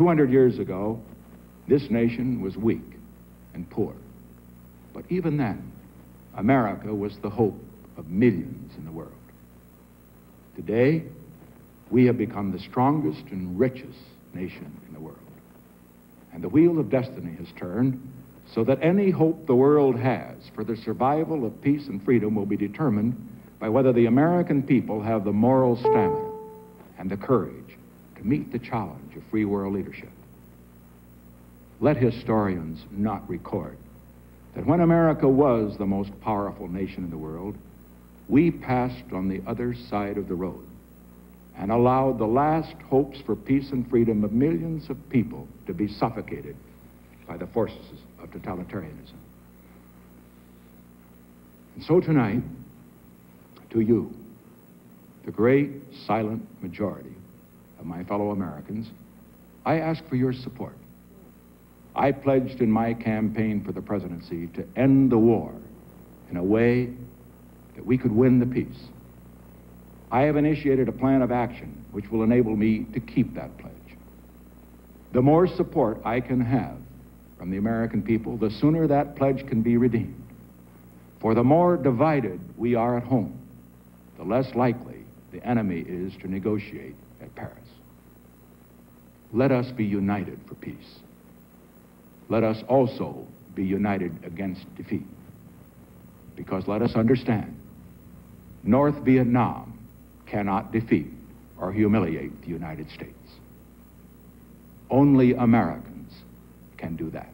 200 years ago, this nation was weak and poor. But even then, America was the hope of millions in the world. Today, we have become the strongest and richest nation in the world. And the wheel of destiny has turned so that any hope the world has for the survival of peace and freedom will be determined by whether the American people have the moral stamina and the courage to meet the challenge of free world leadership. Let historians not record that when America was the most powerful nation in the world, we passed on the other side of the road and allowed the last hopes for peace and freedom of millions of people to be suffocated by the forces of totalitarianism. And so tonight, to you, the great silent majority of my fellow Americans, I ask for your support. I pledged in my campaign for the presidency to end the war in a way that we could win the peace. I have initiated a plan of action which will enable me to keep that pledge. The more support I can have from the American people, the sooner that pledge can be redeemed. For the more divided we are at home, the less likely the enemy is to negotiate at Paris. Let us be united for peace. Let us also be united against defeat. Because let us understand, North Vietnam cannot defeat or humiliate the United States. Only Americans can do that.